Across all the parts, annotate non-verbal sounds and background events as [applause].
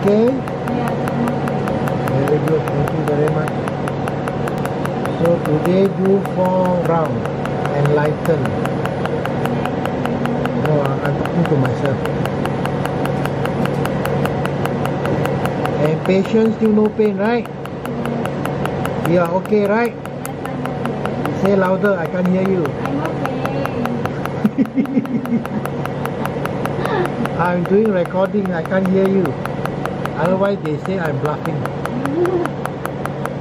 okay? Yes. Very good. Thank you very much. So today do four round Enlighten. No, I'm talking to myself. And patient still no pain, right? You are okay, right? Yes, I'm okay. Say louder, I can't hear you. I'm okay. [laughs] I'm doing recording, I can't hear you. Otherwise they say I'm bluffing.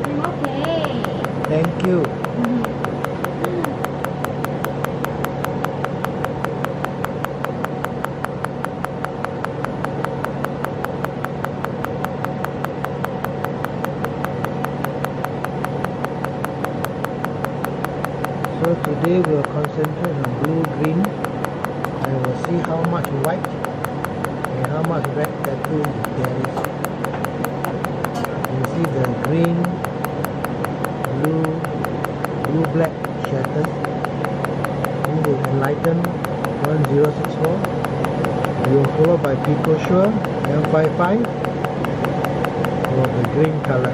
I'm okay. Thank you. So today we'll concentrate on blue green. I will see how much white and how much red tattoo there is. You the green, blue, blue black shattered. Then we Enlighten 1064. We will follow by Pico Sure M55 for the green color.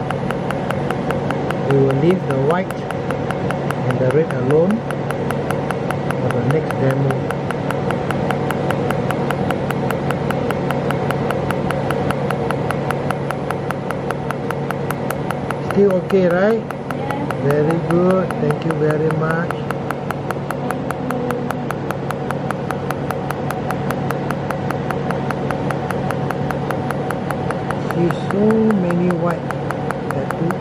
We will leave the white and the red alone for the next demo. Still okay, right? Yes, Very good. Thank you very much. See so many white tattoo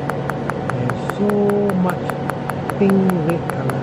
and so much pink red color.